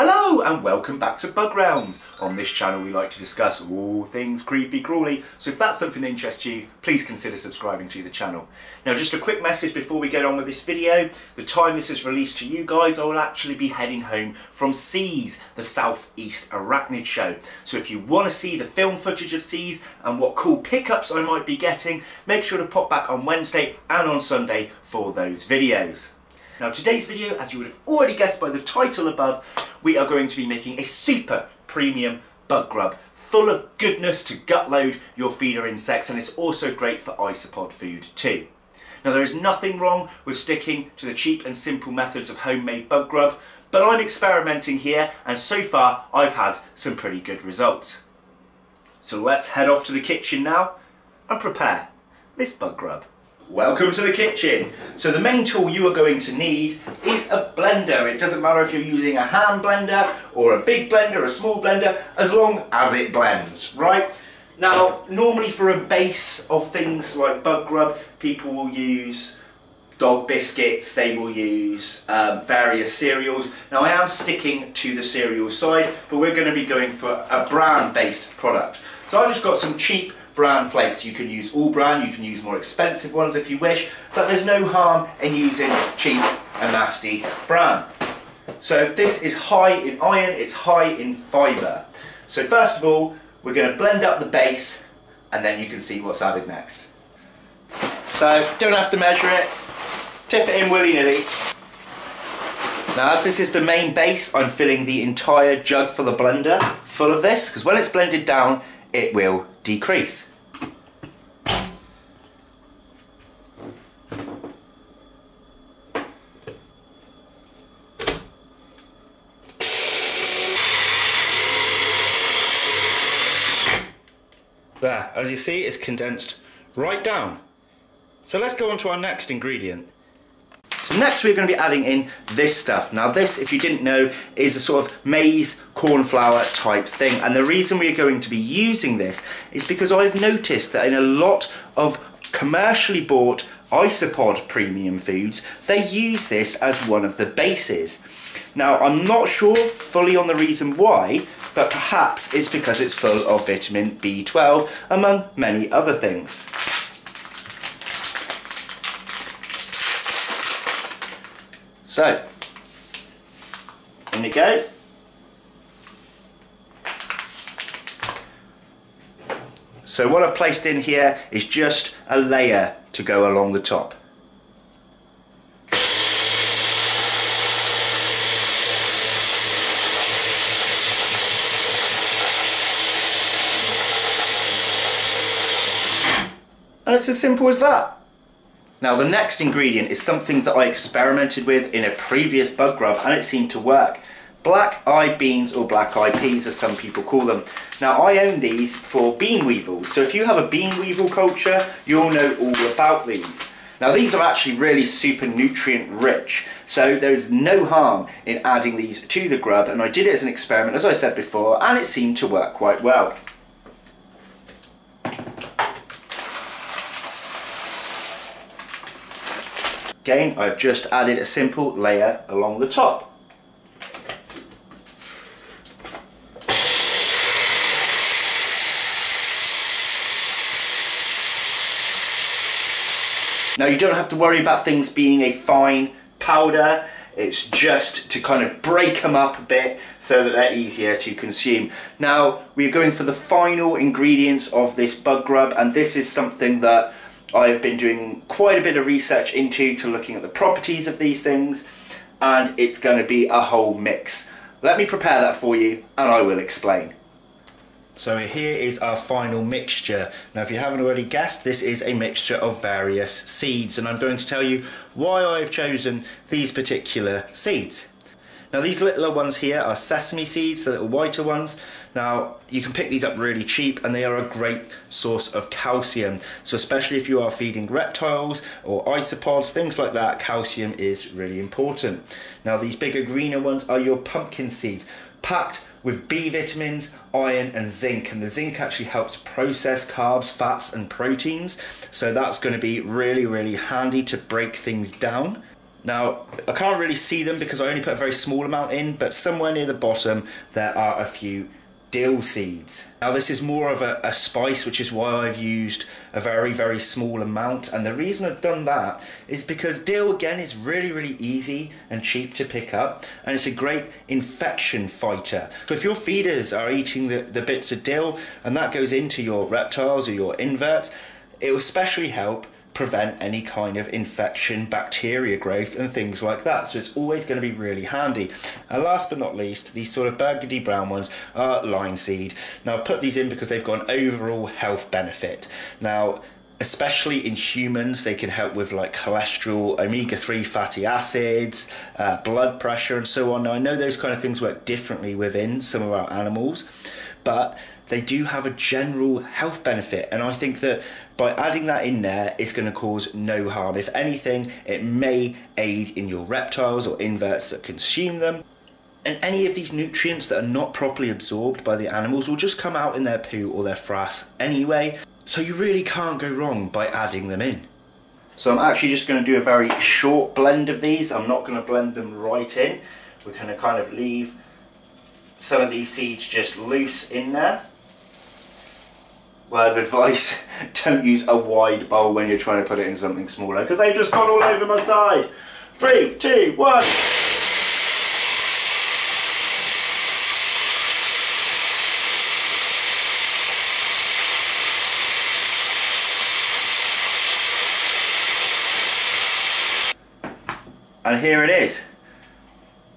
Hello and welcome back to Bug Realms. On this channel we like to discuss all things creepy crawly, so if that's something that interests you, please consider subscribing to the channel. Now just a quick message before we get on with this video. The time this is released to you guys, I will actually be heading home from SEAS, the South East Arachnid Show. So if you want to see the film footage of SEAS and what cool pickups I might be getting, make sure to pop back on Wednesday and on Sunday for those videos. Now today's video, as you would have already guessed by the title above, we are going to be making a super premium bug grub full of goodness to gut load your feeder insects and it's also great for isopod food too. Now there is nothing wrong with sticking to the cheap and simple methods of homemade bug grub, but I'm experimenting here and so far I've had some pretty good results. So let's head off to the kitchen now and prepare this bug grub. Welcome to the kitchen. So the main tool you are going to need is a blender. It doesn't matter if you're using a hand blender or a big blender, a small blender, as long as it blends, right? Now, normally for a base of things like bug grub, people will use dog biscuits, they will use um, various cereals. Now I am sticking to the cereal side, but we're going to be going for a brand-based product. So I've just got some cheap bran flakes. You can use all bran, you can use more expensive ones if you wish, but there's no harm in using cheap and nasty bran. So this is high in iron, it's high in fibre. So first of all, we're going to blend up the base and then you can see what's added next. So don't have to measure it, tip it in willy-nilly. Now as this is the main base, I'm filling the entire jug for the blender full of this, because when it's blended down, it will decrease. There, as you see, it's condensed right down. So let's go on to our next ingredient. So next we're going to be adding in this stuff. Now this, if you didn't know, is a sort of maize corn flour type thing. And the reason we're going to be using this is because I've noticed that in a lot of commercially bought isopod premium foods, they use this as one of the bases. Now I'm not sure fully on the reason why, but perhaps it's because it's full of vitamin B12 among many other things. So, in it goes. So what I've placed in here is just a layer to go along the top. And it's as simple as that. Now the next ingredient is something that I experimented with in a previous bug grub and it seemed to work. Black eye beans or black eye peas as some people call them. Now I own these for bean weevils, so if you have a bean weevil culture, you'll know all about these. Now these are actually really super nutrient rich, so there's no harm in adding these to the grub and I did it as an experiment as I said before and it seemed to work quite well. Again, I've just added a simple layer along the top. Now you don't have to worry about things being a fine powder, it's just to kind of break them up a bit so that they're easier to consume. Now we're going for the final ingredients of this bug grub and this is something that I've been doing quite a bit of research into to looking at the properties of these things and it's going to be a whole mix. Let me prepare that for you and I will explain. So here is our final mixture. Now if you haven't already guessed, this is a mixture of various seeds and I'm going to tell you why I've chosen these particular seeds. Now these little ones here are sesame seeds, the little whiter ones. Now you can pick these up really cheap and they are a great source of calcium. So especially if you are feeding reptiles or isopods, things like that, calcium is really important. Now these bigger greener ones are your pumpkin seeds, packed with B vitamins, iron and zinc and the zinc actually helps process carbs, fats and proteins so that's going to be really really handy to break things down Now, I can't really see them because I only put a very small amount in, but somewhere near the bottom there are a few dill seeds. Now this is more of a, a, spice which is why I've used a very very small amount and the reason I've done that is because dill again is really really easy and cheap to pick up and it's a great infection fighter. So if your feeders are eating the, the bits of dill and that goes into your reptiles or your inverts it will especially help prevent any kind of infection, bacteria growth, and things like that. So it's always going to be really handy. And last but not least, these sort of burgundy brown ones are linseed. Now I've put these in because they've got an overall health benefit. Now, especially in humans, they can help with like cholesterol, omega 3 fatty acids, uh, blood pressure, and so on. Now, I know those kind of things work differently within some of our animals, but they do have a general health benefit. And I think that by adding that in there, it's going to cause no harm. If anything, it may aid in your reptiles or inverts that consume them. And any of these nutrients that are not properly absorbed by the animals will just come out in their poo or their frass anyway. So you really can't go wrong by adding them in. So I'm actually just going to do a very short blend of these. I'm not going to blend them right in. We're going to kind of leave some of these seeds just loose in there word of advice, don't use a wide bowl when you're trying to put it in something smaller because they've just gone all over my side. Three, two, one. And here it is.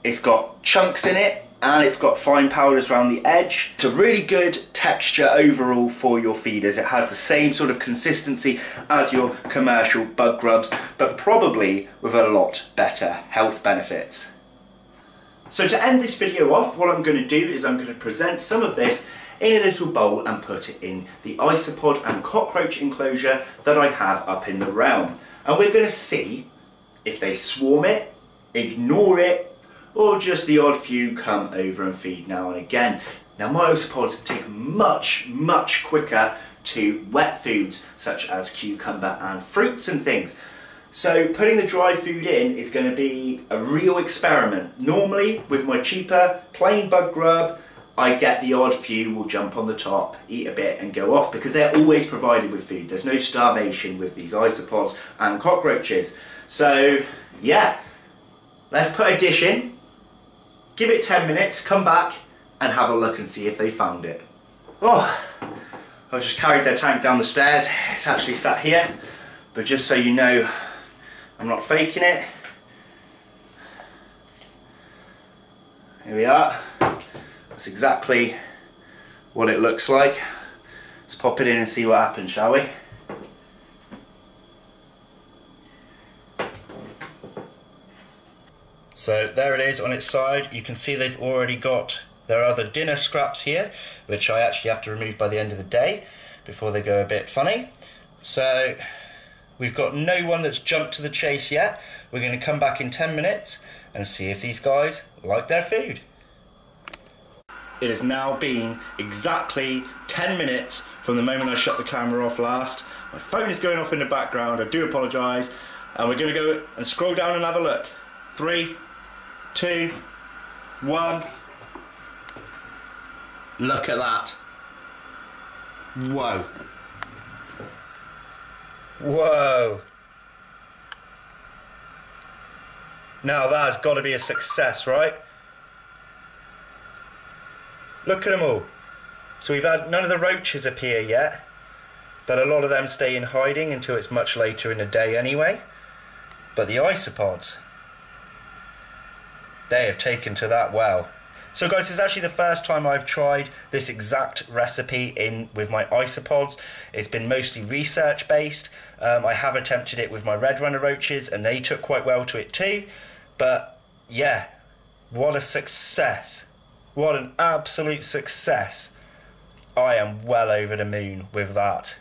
It's got chunks in it and it's got fine powders around the edge. It's a really good texture overall for your feeders. It has the same sort of consistency as your commercial bug grubs, but probably with a lot better health benefits. So to end this video off, what I'm going to do is I'm going to present some of this in a little bowl and put it in the isopod and cockroach enclosure that I have up in the realm. And we're going to see if they swarm it, ignore it, or just the odd few come over and feed now and again. Now my isopods take much, much quicker to wet foods such as cucumber and fruits and things. So putting the dry food in is going to be a real experiment. Normally with my cheaper plain bug grub, I get the odd few will jump on the top, eat a bit and go off because they're always provided with food. There's no starvation with these isopods and cockroaches. So yeah, let's put a dish in give it 10 minutes, come back and have a look and see if they found it. Oh, I just carried their tank down the stairs. It's actually sat here, but just so you know, I'm not faking it. Here we are. That's exactly what it looks like. Let's pop it in and see what happens, shall we? So there it is on its side. You can see they've already got their other dinner scraps here, which I actually have to remove by the end of the day before they go a bit funny. So we've got no one that's jumped to the chase yet. We're going to come back in 10 minutes and see if these guys like their food. It has now been exactly 10 minutes from the moment I shut the camera off last. My phone is going off in the background, I do apologise. And we're going to go and scroll down and have a look. Three, two, one. Look at that. Whoa. Whoa. Now that's got to be a success, right? Look at them all. So we've had none of the roaches appear yet, but a lot of them stay in hiding until it's much later in the day anyway. But the isopods, they have taken to that well. So guys, is actually the first time I've tried this exact recipe in with my isopods. It's been mostly research based. Um, I have attempted it with my red runner roaches and they took quite well to it too. But yeah, what a success. What an absolute success. I am well over the moon with that.